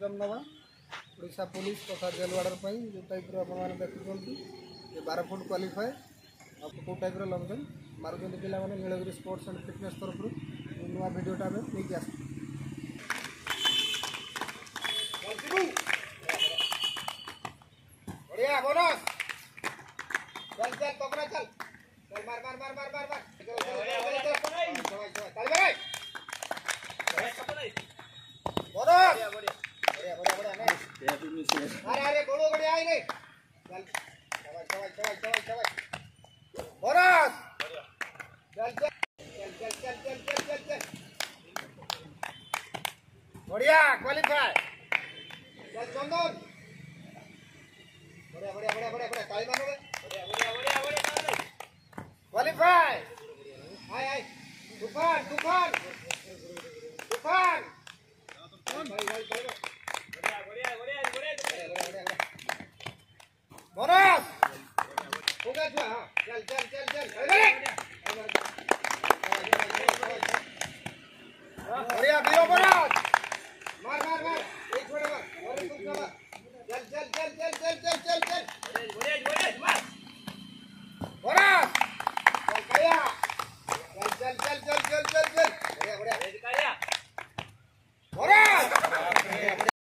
exam ନେବା Odisha police ତଥା jail ୱାର୍ଡ଼ର ପାଇଁ ଯେଉଁ ଟାଇପ୍ର ଆପଣମାନେ ଦେଖୁଛନ୍ତି ଯେ ବାର ଫୁଟ୍ କ୍ୱାଲିଫାଏ ଆଉ କେଉଁ ଟାଇପ୍ର ଲଙ୍ଗ୍ ଜମ୍ପ ମାରୁଛନ୍ତି ପିଲାମାନେ ନୀଳଗିରି ସ୍ପୋର୍ଟସ୍ ଆଣ୍ଡ ଫିଟନେସ୍ ତରଫରୁ ଏହି ନୂଆ ଭିଡ଼ିଓଟା ଆମେ ନେଇକି ଆସିଛୁ बढ़िया बोनस चल चल पकड़ा चल चल मार मार मार मार मार मार अरे अरे बोलो बढ़िया आई नहीं चल चल चल चल चल बोनस चल चल चल चल चल चल चल चल बढ़िया क्वालिफाई चल चंदन बढ़िया बढ़िया बढ़िया बढ़िया बढ़िया ताली मारो बढ़िया बढ़िया बढ़िया बढ़िया क्वालिफाई आय तूफ़ान तूफ़ान तूफ़ान चल चल चल चल बढ़िया बीरो बोनस मार मार मार एक छोड़े मार और एक दूसरा मार चल चल चल चल चल चल चल चल बोनस चल भैया चल चल चल चल चल चल चल बढ़िया बढ़िया